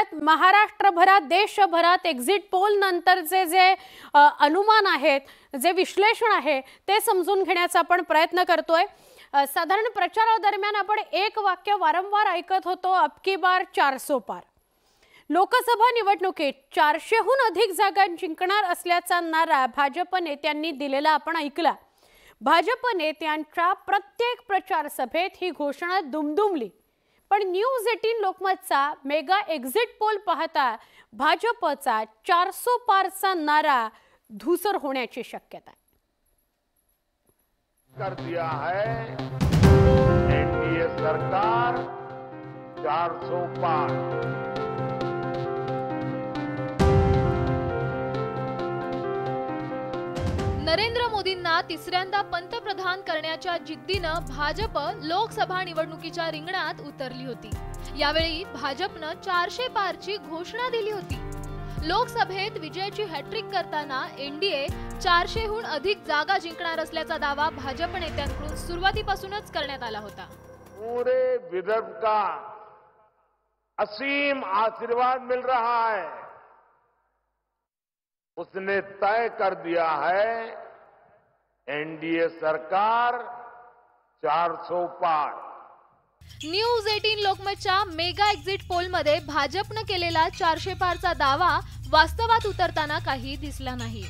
आहेत महाराष्ट्रभरात देशभरात exit poll नंतरचे जे अनुमान आहेत जे विश्लेषण आहे ते समजून घेण्याचा आपण प्रयत्न करतोय. साधारण प्रचारादरम्यान आपण एक वाक्य वारंवार ऐकत होतो अबकी बार चारसो पार. लोकसभा निवडणुकीत चारशेहून अधिक जागा जिंकणार असल्याचा नारा भाजप नेत्यांनी दिलेला आपण ऐकला. भाजप नेत्यांच्या प्रत्येक प्रचार सभेत ही घोषणा दुमदुमली. पण न्यूज एटीन लोकमतचा मेगा एक्झिट पोल पाहता भाजपचा चारसो पारचा नारा धूसर होण्याची शक्यता कर दिया है एनडीए सरकार 400 पार। नरेंद्र मोदींना तिसऱ्यांदा पंतप्रधान करण्याच्या जिद्दीनं भाजप लोकसभा निवडणुकीच्या रिंगणात उतरली होती. यावेळी भाजपनं चारशे पारची घोषणा दिली होती. लोकसभेत विजयाची हॅट्रिक करताना एनडीए चारशेहून अधिक जागा जिंकणार असल्याचा दावा भाजप नेत्यांकडून सुरुवातीपासूनच करण्यात आला होता. पूरे विदर्भ का असीम आशीर्वाद मिल रहा है. उसने तय कर दिया है एनडीए सरकार 400 पार। न्यूज एटीन लोकमतच्या मेगा एक्झिट पोलमध्ये भाजपनं केलेला चारशे पारचा दावा वास्तवात उतरताना काही दिसला नाही.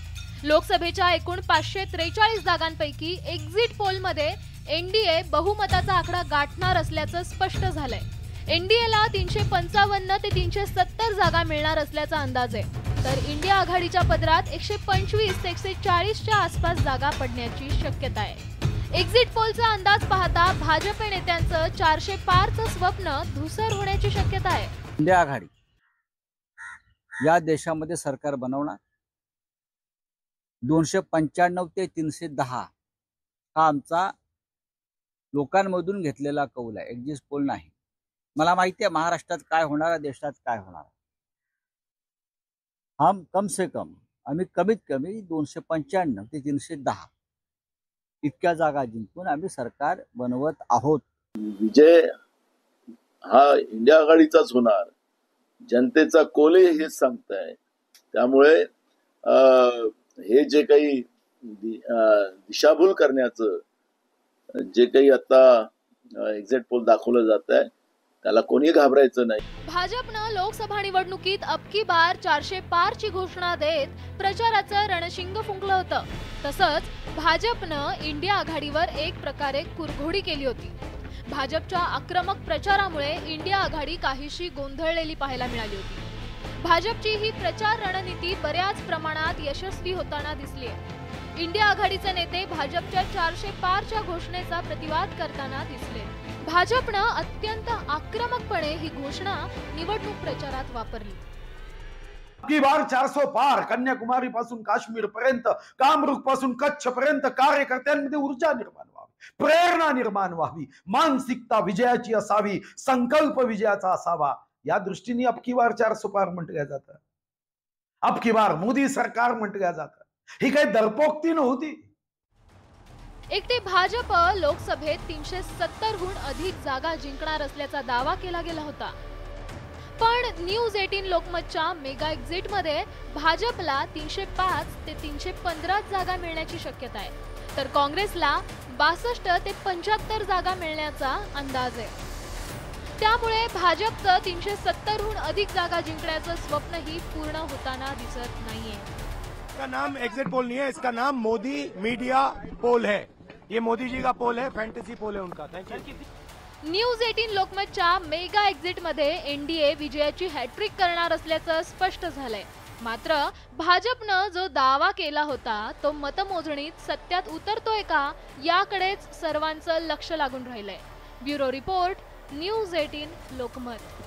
लोकसभेच्या एकूण पाचशे त्रेचाळीस जागांपैकी एक्झिट पोलमध्ये एनडीए बहुमताचा आकडा गाठणार असल्याचं स्पष्ट झालंय. एनडीएला तीनशे पंचावन्न ते तीनशे सत्तर जागा मिळणार असल्याचा अंदाज आहे. तर इंडिया आघाडीच्या पदरात एकशे पंचवीस ते एकशे चाळीसच्या आसपास जागा पडण्याची शक्यता आहे. एक्झिट पोलचा अंदाज पाहता भाजप नेत्यांचं चारशे पारचं स्वप्न धुसर होण्याची शक्यता आहे. इंडिया आघाडी. या देशामध्ये सरकार बनवणार दोनशे पंच्याण्णव ते तीनशे दहा हा आमचा लोकांमधून घेतलेला कौल आहे. एक्झिट पोल नाही. मला माहिती आहे महाराष्ट्रात काय होणार देशात काय होणार. हम कम से कम आम्ही कमीत कमी दोनशे पंच्याण्णव ते तीनशे दहा इतक्या जागा जिंकून आम्ही सरकार बनवत आहोत. विजय हा इंडिया आघाडीचाच होणार. जनतेचा कोले हेच सांगताय. त्यामुळे अं, हे जे काही दिशाभूल करण्याचं जे काही आता एक्झॅक्ट पोल दाखवलं जात आहे त्याला कोणी घाबरायचं नाही. भाजपनं लोकसभा निवडणुकीत अबकी बार चारशे पार ची घोषणा देत प्रचाराचं रणशिंग फुंकलं होतं. तसंच भाजपनं इंडिया आघाडीवर एक प्रकारे कुरघोडी केली होती. भाजपच्या आक्रमक प्रचारामुळे इंडिया आघाडी काहीशी गोंधळलेली पाहायला मिळाली होती. भाजपची ही प्रचार रणनीती बऱ्याच प्रमाणात यशस्वी होताना दिसली आहे. इंडिया आघाडीचे नेते भाजपच्या चारशे पारच्या घोषणेचा प्रतिवाद करताना दिसले. भाजपनं अत्यंत आक्रमकपणे ही घोषणा निवडणूक प्रचारात वापरली. की बार चारसो पार कन्याकुमारी पासून काश्मीर पर्यंत कामरूपपासून कच्छ पर्यंत कार्यकर्त्यांमध्ये ऊर्जा निर्माण व्हावी प्रेरणा निर्माण व्हावी मानसिकता विजयाची असावी संकल्प विजयाचा असावा या दृष्टीने अबकी बार चारसो पार म्हटल्या जात. अबकी बार मोदी सरकार म्हटल्या जात. ही काही दरपोक्ती नव्हती. एकटे भाजप लोकसभेत तीनशे सत्तरहून अधिक जागा जिंकणार असल्याचा दावा केला गेला होता. पण न्यूज एटीन लोकमतच्या मेगा एक्झिटमध्ये भाजपला तीनशे पाच ते तीनशे पंधरा जागा मिळण्याची शक्यता आहे. तर काँग्रेसला बासष्ट ते पंच्याहत्तर जागा मिळण्याचा अंदाज आहे. त्यामुळे भाजपचं तीनशे सत्तरहून अधिक जागा जिंकण्याचं स्वप्नही पूर्ण होताना दिसत नाहीये. इसका नाम एग्जिट पोल नहीं है इसका नाम मोदी मीडिया पोल है. ये मोदी जी का पोल है फैंटेसी पोल है उनका। थैंक यू न्यूज एटीन लोकमतच्या मेगा एक्झिटमध्ये एनडीए विजयाची हॅट्रिक करणार असल्याचं स्पष्ट झालंय. मात्र भाजपनं जो दावा केला होता तो मतमोजणीत सत्यात उतरतोय का याकडेच सर्वांचं लक्ष लागून राहिलंय. Bureau report News Eighteen Lokmat.